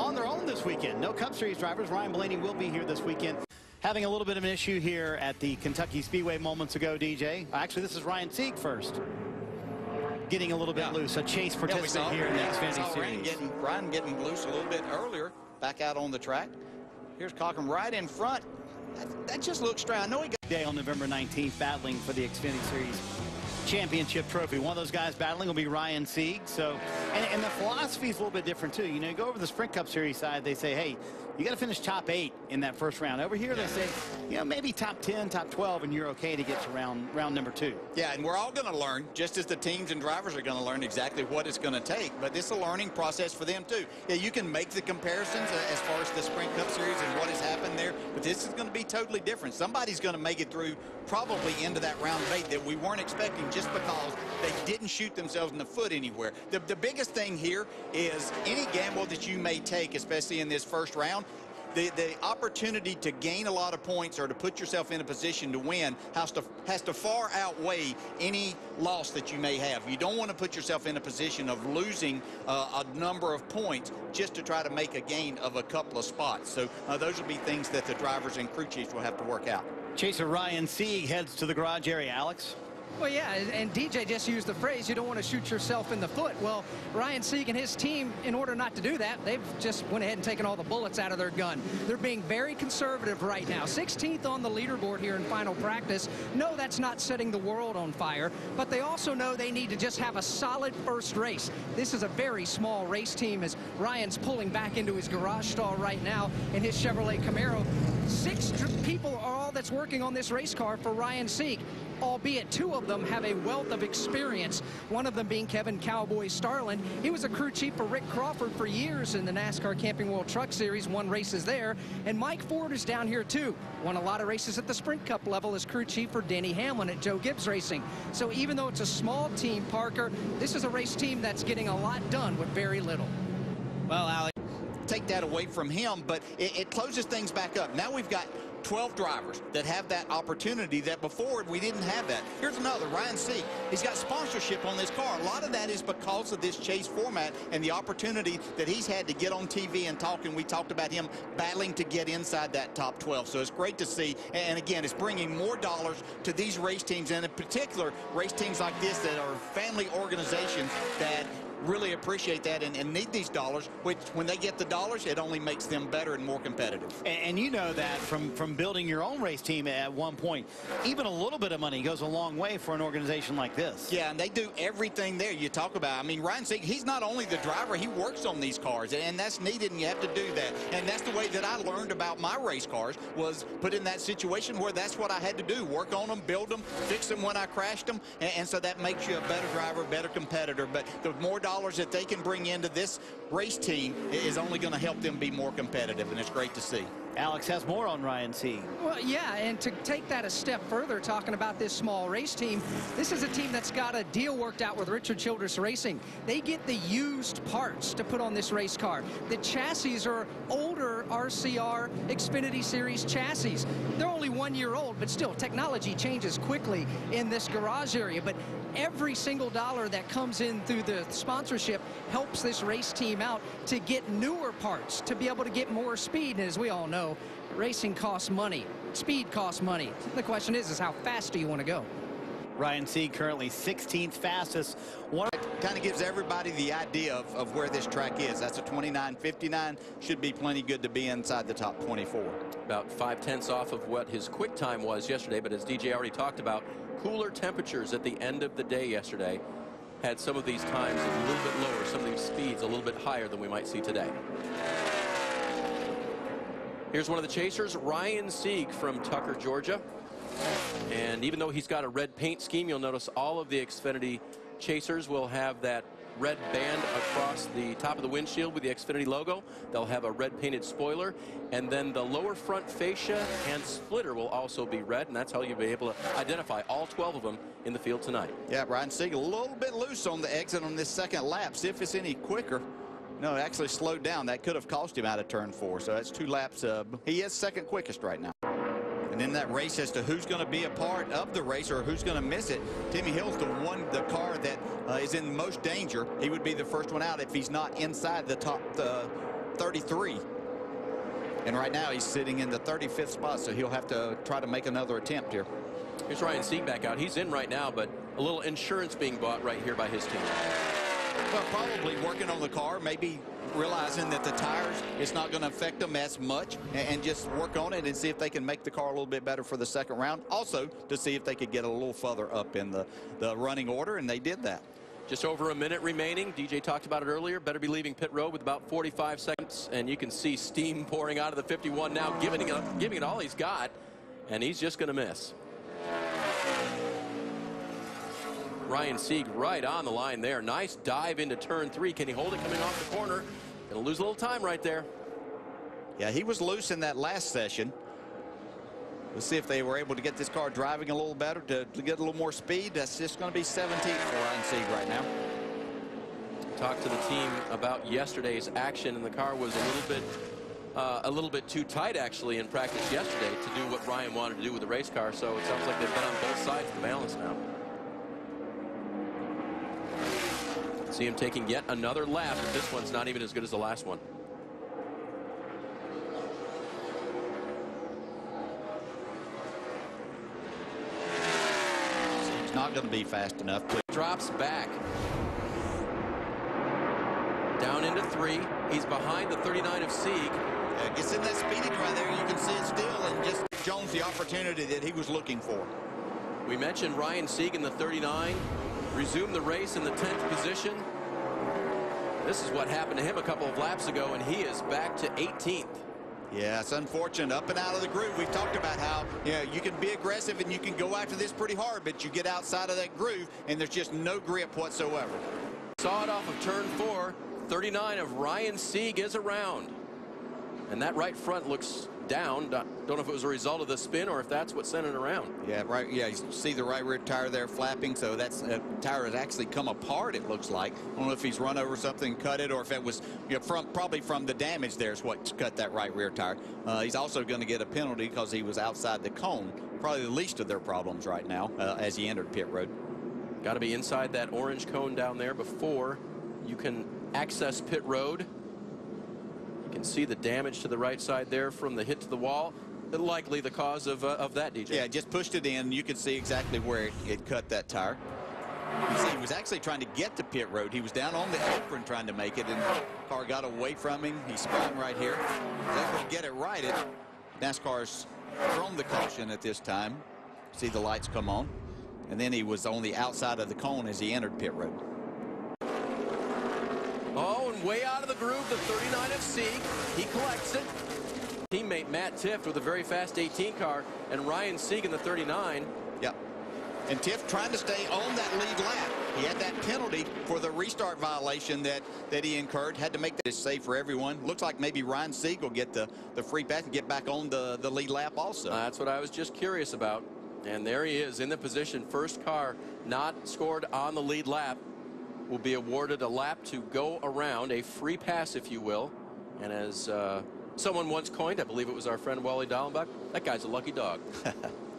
on their own this weekend. No Cup Series drivers. Ryan Blaney will be here this weekend. Having a little bit of an issue here at the Kentucky Speedway moments ago, DJ. Actually, this is Ryan Sieg first. Getting a little bit Yeah. loose. A chase Yeah, participant saw, here in the Xfinity saw Ryan Series. getting, Ryan getting loose a little bit earlier, back out on the track. Here's Cochran right in front. That, that just looks strange. I know he got Day on November 19th, battling for the Xfinity Series championship trophy. One of those guys battling will be Ryan Sieg. So, and, and the philosophy is a little bit different too. You know, you go over the Sprint Cup Series side, they say, hey, you got to finish top eight in that first round. Over here, they say, you know, maybe top 10, top 12, and you're okay to get to round round number two. Yeah, and we're all going to learn, just as the teams and drivers are going to learn exactly what it's going to take. But it's a learning process for them, too. Yeah, you can make the comparisons uh, as far as the Sprint Cup Series and what has happened there, but this is going to be totally different. Somebody's going to make it through probably into that round of eight that we weren't expecting just because they didn't shoot themselves in the foot anywhere. The, the biggest thing here is any gamble that you may take, especially in this first round, the, the opportunity to gain a lot of points or to put yourself in a position to win has to has to far outweigh any loss that you may have. You don't want to put yourself in a position of losing uh, a number of points just to try to make a gain of a couple of spots. So uh, those will be things that the drivers and crew chiefs will have to work out. Chaser Ryan Sieg heads to the garage area. Alex? Well, yeah, and DJ just used the phrase, you don't want to shoot yourself in the foot. Well, Ryan Sieg and his team, in order not to do that, they've just went ahead and taken all the bullets out of their gun. They're being very conservative right now. 16th on the leaderboard here in final practice. No, that's not setting the world on fire, but they also know they need to just have a solid first race. This is a very small race team as Ryan's pulling back into his garage stall right now in his Chevrolet Camaro. Six people are all that's working on this race car for Ryan Sieg albeit two of them have a wealth of experience, one of them being Kevin Cowboy Starland. He was a crew chief for Rick Crawford for years in the NASCAR Camping World Truck Series, won races there. And Mike Ford is down here too, won a lot of races at the Sprint Cup level as crew chief for Denny Hamlin at Joe Gibbs Racing. So even though it's a small team, Parker, this is a race team that's getting a lot done with very little. Well, Alex, take that away from him, but it, it closes things back up. Now we've got 12 drivers that have that opportunity that before we didn't have that. Here's another, Ryan Sieg He's got sponsorship on this car. A lot of that is because of this chase format and the opportunity that he's had to get on TV and talk, and we talked about him battling to get inside that top 12. So it's great to see, and again, it's bringing more dollars to these race teams, and in particular, race teams like this that are family organizations that really appreciate that and, and need these dollars, which when they get the dollars, it only makes them better and more competitive. And, and you know that from, from building your own race team at one point, even a little bit of money goes a long way for an organization like this. Yeah, and they do everything there you talk about. I mean, Ryan Sieg, he's not only the driver, he works on these cars, and that's needed, and you have to do that. And that's the way that I learned about my race cars, was put in that situation where that's what I had to do, work on them, build them, fix them when I crashed them, and, and so that makes you a better driver, better competitor. But the more dollars that they can bring into this race team is only going to help them be more competitive, and it's great to see. Alex has more on Ryan Sieg. Well, yeah, and to take that a step further, talking about this small race team, this is a team that's got a deal worked out with Richard Childress Racing. They get the used parts to put on this race car. The chassis are older RCR Xfinity Series chassis. They're only one year old, but still, technology changes quickly in this garage area. But every single dollar that comes in through the sponsorship helps this race team out to get newer parts, to be able to get more speed. And as we all know, racing costs money. Speed costs money. The question is, is how fast do you want to go? Ryan Sieg currently 16th fastest. One kind of gives everybody the idea of, of where this track is. That's a 29.59. Should be plenty good to be inside the top 24. About five tenths off of what his quick time was yesterday, but as DJ already talked about, cooler temperatures at the end of the day yesterday had some of these times a little bit lower, some of these speeds a little bit higher than we might see today. Here's one of the chasers, Ryan Sieg from Tucker, Georgia. And even though he's got a red paint scheme, you'll notice all of the Xfinity chasers will have that red band across the top of the windshield with the Xfinity logo. They'll have a red painted spoiler. And then the lower front fascia and splitter will also be red. And that's how you'll be able to identify all 12 of them in the field tonight. Yeah, Ryan Sieg a little bit loose on the exit on this second lap. See if it's any quicker. No, it actually slowed down. That could have cost him out of turn four. So that's two laps. Uh, he is second quickest right now. And in that race as to who's going to be a part of the race or who's going to miss it, Timmy Hill's the one, the car that uh, is in most danger. He would be the first one out if he's not inside the top uh, 33. And right now he's sitting in the 35th spot, so he'll have to try to make another attempt here. Here's Ryan Sieg back out. He's in right now, but a little insurance being bought right here by his team. Well, probably working on the car, maybe realizing that the tires, it's not going to affect them as much, and, just work on it and see if they can make the car a little bit better for the second round. Also, to see if they could get a little further up in the, the running order, and they did that. Just over a minute remaining. DJ talked about it earlier. Better be leaving pit road with about 45 seconds. And you can see steam pouring out of the 51 now, giving it, giving it all he's got. And he's just going to miss. Ryan Sieg right on the line there. Nice dive into turn three. Can he hold it coming off the corner? Gonna lose a little time right there. Yeah, he was loose in that last session. We'll see if they were able to get this car driving a little better to, to get a little more speed. That's just going to be 17th for Ryan Sieg right now. Talked to the team about yesterday's action, and the car was a little bit uh, a little bit too tight actually in practice yesterday to do what Ryan wanted to do with the race car. So it sounds like they've been on both sides of the balance now. See him taking yet another lap, but this one's not even as good as the last one. It's not going to be fast enough. Drops back. Down into three. He's behind the 39 of Sieg. Uh, gets in that speeding right there. You can see it still, and just Jones the opportunity that he was looking for. We mentioned Ryan Sieg in the 39. Resumed the race in the 10th position. This is what happened to him a couple of laps ago, and he is back to 18th. Yeah, it's unfortunate. Up and out of the groove. We've talked about how you, know, you can be aggressive and you can go after this pretty hard, but you get outside of that groove and there's just no grip whatsoever. Saw it off of turn four. 39 of Ryan Sieg is around. And that right front looks down. Don't know if it was a result of the spin or if that's what sent it around. Yeah, right. Yeah, you see the right rear tire there flapping. So that's uh, tire has actually come apart. It looks like. I don't know if he's run over something, cut it, or if it was you know, from probably from the damage. There's what cut that right rear tire. Uh, he's also going to get a penalty because he was outside the cone. Probably the least of their problems right now uh, as he entered pit road. Got to be inside that orange cone down there before you can access pit road. You can see the damage to the right side there from the hit to the wall. Likely the cause of, uh, of that, DJ. Yeah, just pushed it in. You can see exactly where it, it cut that tire. You see, he was actually trying to get to pit road. He was down on the apron trying to make it, and the car got away from him. He spun right here. Able to get it righted. NASCAR's thrown the caution at this time. See the lights come on. And then he was on the outside of the cone as he entered pit road. Way out of the groove, the 39 of Sieg. He collects it. Teammate Matt Tifft with a very fast 18 car, and Ryan Sieg in the 39. Yep. And Tifft trying to stay on that lead lap. He had that penalty for the restart violation that, that he incurred. Had to make this safe for everyone. Looks like maybe Ryan Sieg will get the, the free pass and get back on the, the lead lap also. Uh, that's what I was just curious about. And there he is in the position. First car not scored on the lead lap will be awarded a lap to go around, a free pass, if you will. And as uh, someone once coined, I believe it was our friend Wally Dallenbach, that guy's a lucky dog.